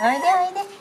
おいでおいで。